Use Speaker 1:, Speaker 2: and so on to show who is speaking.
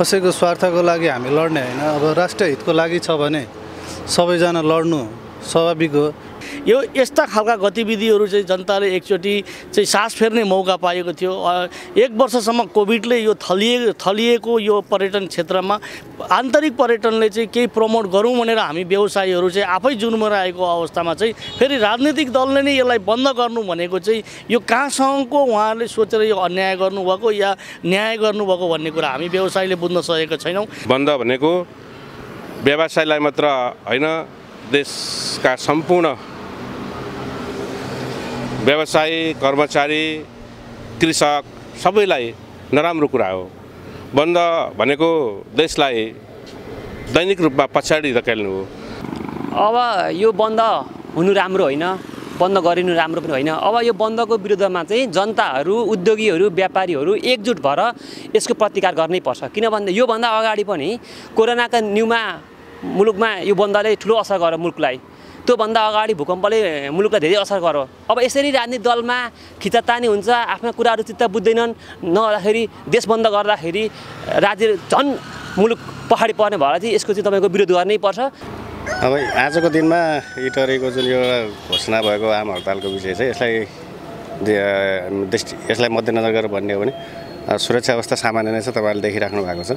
Speaker 1: कसैको स्वार्थको लागि हामी लड्ने होइन। अब राष्ट्रिय हितको लागि छ भने सबैजना लड्नु स्वाभाविक हो।
Speaker 2: यो यस्ता खालका गतिविधिहरू चाहिँ जनताले एकचोटि चाहिँ सास फेर्ने मौका पाएको थियो। एक वर्षसम्म कोभिडले यो थलिए थलिएको यो पर्यटन क्षेत्रमा आन्तरिक पर्यटनले चाहिँ केही प्रमोट गरौँ भनेर हामी व्यवसायीहरू चाहिँ आफै जुनमराएको अवस्थामा चाहिँ फेरि राजनीतिक दलले नै यसलाई बन्द गर्नु भनेको चाहिँ यो कहाँसम्मको उहाँहरूले सोचेर यो अन्याय गर्नुभएको या न्याय गर्नुभएको भन्ने कुरा हामी व्यवसायीले बुझ्न सकेका छैनौँ।
Speaker 3: बन्द भनेको व्यवसायलाई मात्र होइन देशका सम्पूर्ण व्यवसायी कर्मचारी कृषक सबैलाई नराम्रो कुरा हो। बन्द भनेको देशलाई दैनिक रूपमा पछाडि धकेल्नु हो।
Speaker 4: अब यो बन्द हुनु राम्रो होइन बन्द गरिनु राम्रो पनि होइन। अब यो बन्दको विरुद्धमा चाहिँ जनताहरू उद्योगीहरू व्यापारीहरू एकजुट भएर यसको प्रतिकार गर्नै पर्छ। किनभने योभन्दा अगाडि पनि कोरोनाका न्युमा मुलुकमा यो बन्दले ठुलो असर गर्यो मुलुकलाई। त्योभन्दा अगाडि भूकम्पले मुलुकलाई धेरै असर गर्यो। अब यसरी राजनीतिक दलमा खिचातानी हुन्छ आफ्ना कुराहरू चित्त बुझ्दैनन् नगर्दाखेरि देश बन्द गर्दाखेरि राज्य झन् मुलुक पछाडि पर्ने भएर चाहिँ यसको चाहिँ तपाईँको विरोध गर्नै पर्छ।
Speaker 5: अब आजको दिनमा इटरीको जुन एउटा घोषणा भएको आम हडतालको विषय चाहिँ यसलाई यसलाई मध्यनजर गरेर भन्ने हो भने सुरक्षा अवस्था सामान्य नै छ तपाईँहरूले देखिराख्नु भएको छ।